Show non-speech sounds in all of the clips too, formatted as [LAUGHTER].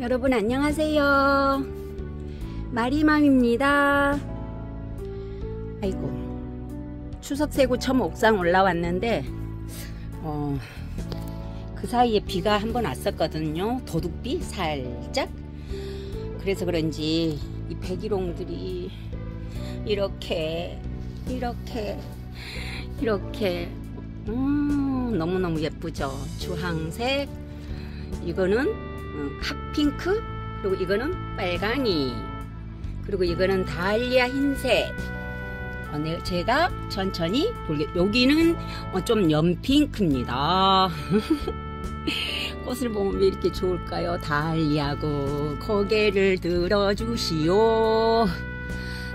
여러분 안녕하세요. 마리맘입니다. 아이고 추석 세고 처음 옥상 올라왔는데 어, 그 사이에 비가 한 번 왔었거든요. 도둑비 살짝. 그래서 그런지 이 백일홍들이 이렇게 이렇게 이렇게 음, 너무너무 예쁘죠. 주황색 이거는 어, 핫 핑크 그리고 이거는 빨강이 그리고 이거는 달리아 흰색. 어, 네, 제가 천천히 볼게 여기는 어, 좀 연핑크입니다. [LAUGHS] 꽃을 보면 왜 이렇게 좋을까요? 달리아고 고개를 들어주시오.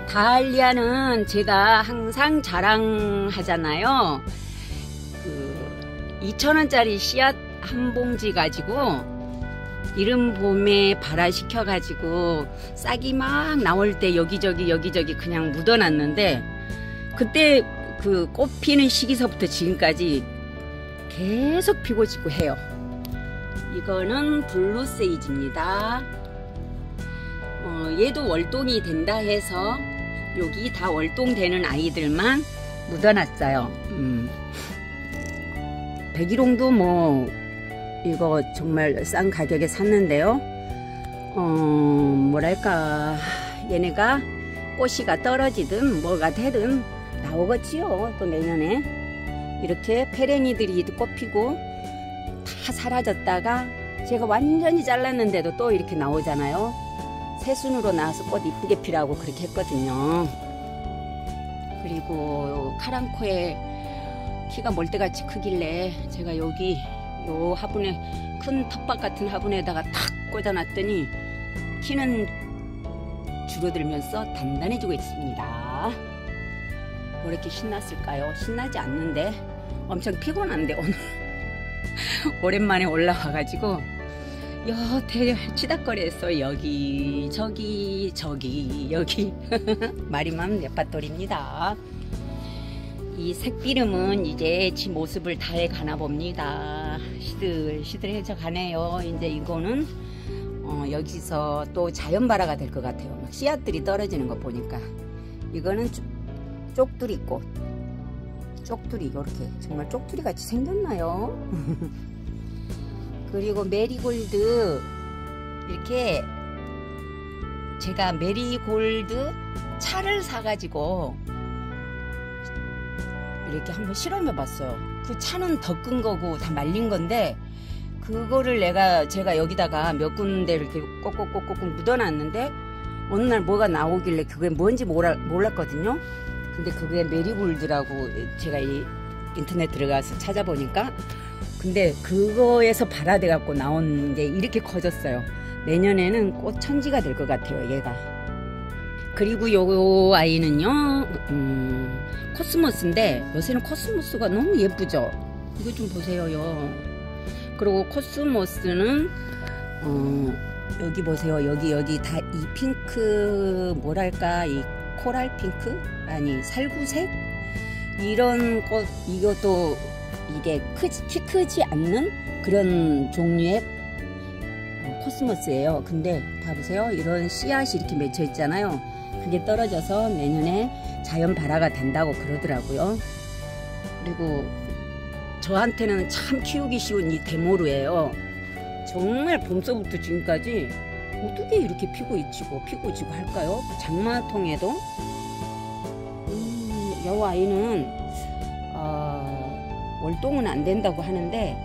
달리아는 제가 항상 자랑하잖아요. 그 2,000원짜리 씨앗 한 봉지 가지고 이른 봄에 발화시켜 가지고 싹이 막 나올 때 여기저기 여기저기 그냥 묻어놨는데 그때 그 꽃 피는 시기서부터 지금까지 계속 피고 싶고 해요. 이거는 블루세이지입니다. 어, 얘도 월동이 된다 해서 여기 다 월동되는 아이들만 묻어놨어요. 음. 백일홍도 뭐 이거 정말 싼 가격에 샀는데요. 어, 뭐랄까, 얘네가 꽃이가 떨어지든 뭐가 되든 나오겠지요. 또 내년에. 이렇게 페레니들이 꽃 피고 다 사라졌다가 제가 완전히 잘랐는데도 또 이렇게 나오잖아요. 새순으로 나와서 꽃 이쁘게 피라고 그렇게 했거든요. 그리고 카랑코에 키가 몰대같이 크길래 제가 여기 요 화분에 큰 텃밭 같은 화분에다가 탁 꽂아놨더니 키는 줄어들면서 단단해지고 있습니다. 왜 이렇게 신났을까요? 신나지 않는데 엄청 피곤한데 오늘 [LAUGHS] 오랜만에 올라와가지고 여태 치닥거리했어 여기 저기 저기 여기 [LAUGHS] 마리맘 네파토리입니다. 이 색비름은 이제 지 모습을 다해 가나 봅니다. 시들 시들해져 가네요. 이제 이거는 어, 여기서 또 자연발화가 될 것 같아요. 막 씨앗들이 떨어지는 거 보니까 이거는 쪽두리 꽃 쪽두리 이렇게 정말 쪽두리 같이 생겼나요? [LAUGHS] 그리고 메리골드 이렇게 제가 메리골드 차를 사가지고 이렇게 한번 실험해 봤어요. 그 차는 덖은 거고 다 말린 건데 그거를 내가 제가 여기다가 몇 군데 이렇게 꼭꼭꼭꼭 묻어놨는데 어느 날 뭐가 나오길래 그게 뭔지 몰라, 몰랐거든요. 근데 그게 메리골드라고 제가 이 인터넷 들어가서 찾아보니까 근데 그거에서 발아돼 갖고 나온 게 이렇게 커졌어요. 내년에는 꽃 천지가 될 것 같아요. 얘가. 그리고 요 아이는요 음, 코스모스인데 요새는 코스모스가 너무 예쁘죠? 이거 좀 보세요요. 그리고 코스모스는 어, 여기 보세요. 여기 여기 다 이 핑크 뭐랄까 이 코랄 핑크? 아니 살구색? 이런 꽃 이것도 이게 크지, 키 크지 않는 그런 종류의 어, 코스모스예요. 근데 봐보세요. 이런 씨앗이 이렇게 맺혀 있잖아요 그게 떨어져서 내년에 자연 발화가 된다고 그러더라고요. 그리고 저한테는 참 키우기 쉬운 이 데모르예요. 정말 봄서부터 지금까지 어떻게 이렇게 피고 있지고 피고 지고 할까요? 장마통에도 음, 여 아이는 어, 월동은 안 된다고 하는데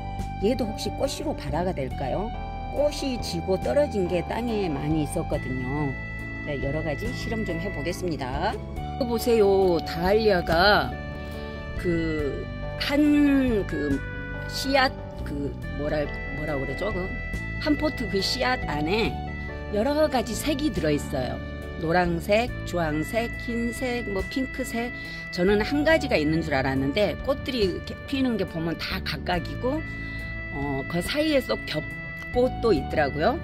얘도 혹시 꽃으로 발화가 될까요? 꽃이 지고 떨어진 게 땅에 많이 있었거든요. 네, 여러 가지 실험 좀 해보겠습니다. 보세요. 다알리아가 그 한그 그 씨앗 그 뭐라 뭐라 그러죠? 그 한 포트 그 씨앗 안에 여러 가지 색이 들어 있어요. 노란색, 주황색, 흰색, 뭐 핑크색. 저는 한 가지가 있는 줄 알았는데 꽃들이 피는 게 보면 다 각각이고 어, 그 사이에 쏙 겹꽃도 있더라고요.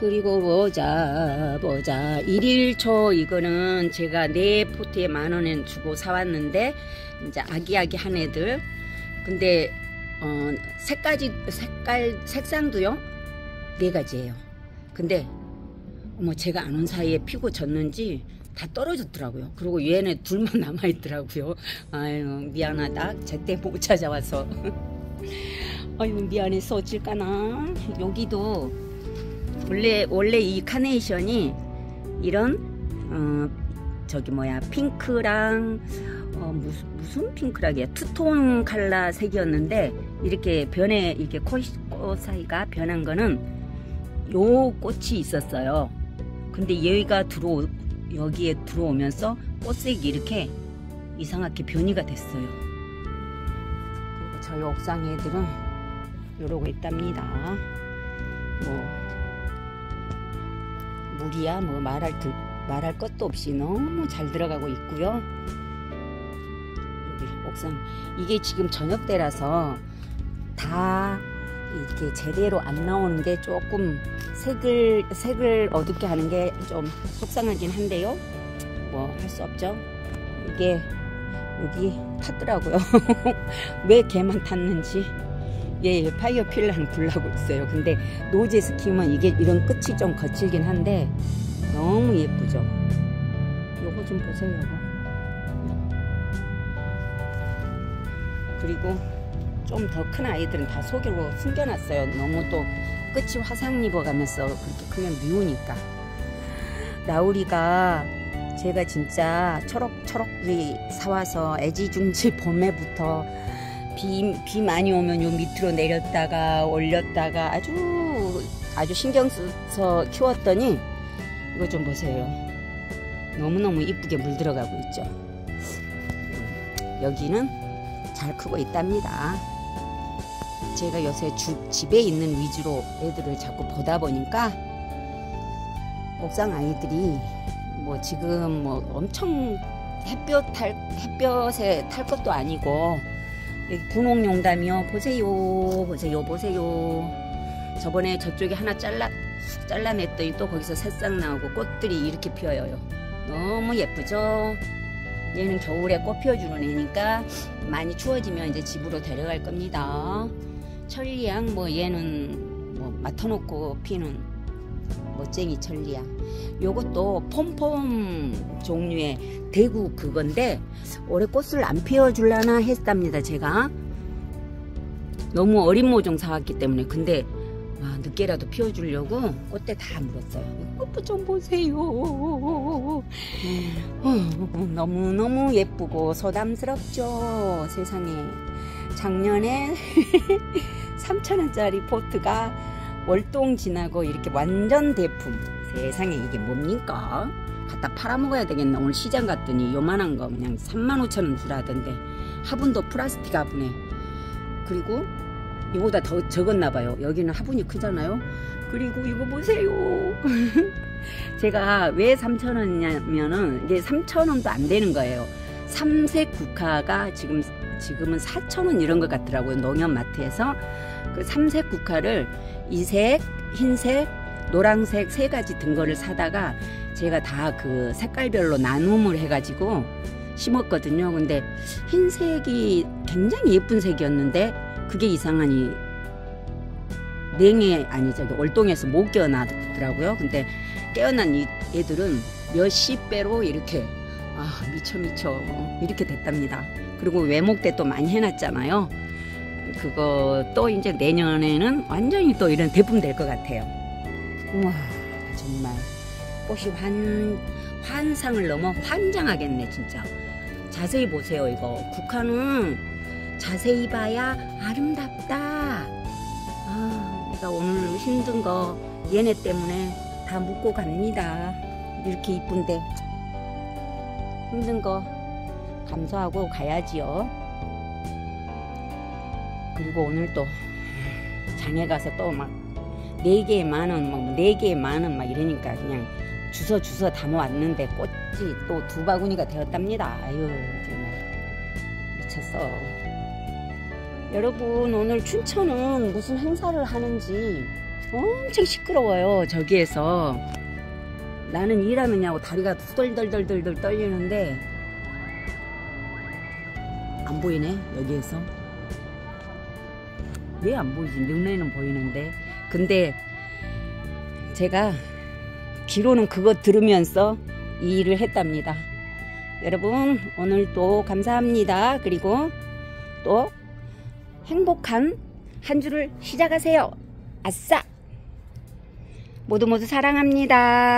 그리고 보자 보자 일일초 이거는 제가 네 포트에 만원에 주고 사왔는데 이제 아기아기 한 애들 근데 어 색까지 색깔 색상도요 네 가지예요. 근데 뭐 제가 아는 사이에 피고 졌는지 다 떨어졌더라고요. 그리고 얘네 둘만 [LAUGHS] 남아 있더라고요. 아유 미안하다. 제때 못 찾아와서. [LAUGHS] 아유 미안해서 어찔까나. 여기도 원래 원래 이 카네이션이 이런 어 저기 뭐야 핑크랑 어 무슨 무슨 핑크라기야 투톤 칼라 색이었는데 이렇게 변해 이렇게 꽃, 꽃 사이가 변한 거는 요 꽃이 있었어요. 근데 얘가 들어 여기에 들어오면서 꽃색이 이렇게 이상하게 변이가 됐어요. 그리고 저희 옥상 애들은 이러고 있답니다. 뭐 물이야 뭐 말할 들, 말할 것도 없이 너무 잘 들어가고 있고요. 여기 옥상 이게 지금 저녁 때라서 다 이렇게 제대로 안 나오는 게 조금 색을 색을 어둡게 하는 게 좀 속상하긴 한데요. 뭐 할 수 없죠. 이게 여기 탔더라고요. [LAUGHS] 왜 개만 탔는지. 예, 파이어 필라는 굴라고 있어요. 근데 노제 스키면 이게 이런 끝이 좀 거칠긴 한데 너무 예쁘죠. 요거 좀 보세요. 요거. 그리고 좀 더 큰 아이들은 다 속으로 숨겨놨어요. 너무 또 끝이 화상 입어가면서 그렇게 크면 미우니까. 라우리가 제가 진짜 초록초록 사와서 애지중지 [LAUGHS] 봄에부터 비, 비 많이 오면 요 밑으로 내렸다가 올렸다가 아주 아주 신경 써서 키웠더니 이거 좀 보세요. 너무너무 이쁘게 물들어가고 있죠. 여기는 잘 크고 있답니다. 제가 요새 주, 집에 있는 위주로 애들을 자꾸 보다 보니까 옥상 아이들이 뭐 지금 뭐 엄청 햇볕 탈, 햇볕에 탈 것도 아니고 분홍용담이요. 보세요 보세요 보세요. 저번에 저쪽에 하나 잘라 잘라냈더니 또 거기서 새싹 나오고 꽃들이 이렇게 피어요. 너무 예쁘죠? 얘는 겨울에 꽃 피워주는 애니까 많이 추워지면 이제 집으로 데려갈 겁니다. 천리향 뭐 얘는 뭐 맡아놓고 피는 멋쟁이 천리향 요것도 폼폼 종류의 대구 그건데 올해 꽃을 안 피워줄라나 했답니다 제가. 너무 어린 모종 사왔기 때문에. 근데 와, 늦게라도 피워주려고 꽃대 다 물었어요. 꽃좀 보세요. 음, 너무너무 예쁘고 소담스럽죠 세상에. 작년에 [LAUGHS] 3천원짜리 포트가 월동 지나고 이렇게 완전 대품. 세상에 이게 뭡니까? 갖다 팔아먹어야 되겠나? 오늘 시장 갔더니 요만한 거 그냥 3만 5천원 주라던데. 화분도 플라스틱 화분에. 그리고 이보다 더 적었나 봐요. 여기는 화분이 크잖아요. 그리고 이거 보세요. [LAUGHS] 제가 왜 3천원이냐면은 이게 3천원도 안 되는 거예요. 삼색 국화가 지금 지금은 4천원 이런 것 같더라고요. 농협마트에서 그 삼색 국화를 이색 흰색 노란색 세 가지 등거를 사다가 제가 다 그 색깔별로 나눔을 해가지고 심었거든요. 근데 흰색이 굉장히 예쁜 색이었는데 그게 이상하니 냉해 아니 저기 월동에서 못 깨어나더라고요. 근데 깨어난 이 애들은 몇십 배로 이렇게 아 미쳐 미쳐 이렇게 됐답니다. 그리고 외목 때또 많이 해놨잖아요. 그거 또 이제 내년에는 완전히 또 이런 대품 될 것 같아요. 우와 정말 꽃이 환, 환상을 넘어 환장하겠네 진짜. 자세히 보세요 이거. 국화는 자세히 봐야 아름답다. 아, 내가 오늘 힘든 거 얘네 때문에 다 묻고 갑니다. 이렇게 이쁜데 힘든 거 감사하고 가야지요. 그리고 오늘 또 장에 가서 또 막 네 개에 만 원, 뭐네 개에 만 원 막 이러니까 그냥 주서 주서 담아왔는데 꽃이 또 두 바구니가 되었답니다. 아유 정말 미쳤어. 여러분 오늘 춘천은 무슨 행사를 하는지 엄청 시끄러워요 저기에서 나는 일하느냐고 다리가 후덜덜덜덜 떨리는데 안 보이네 여기에서 왜 안 보이지 눈에는 보이는데 근데 제가 귀로는 그거 들으면서 이 일을 했답니다. 여러분 오늘도 감사합니다. 그리고 또 행복한 한 주를 시작하세요. 아싸! 모두 모두 사랑합니다.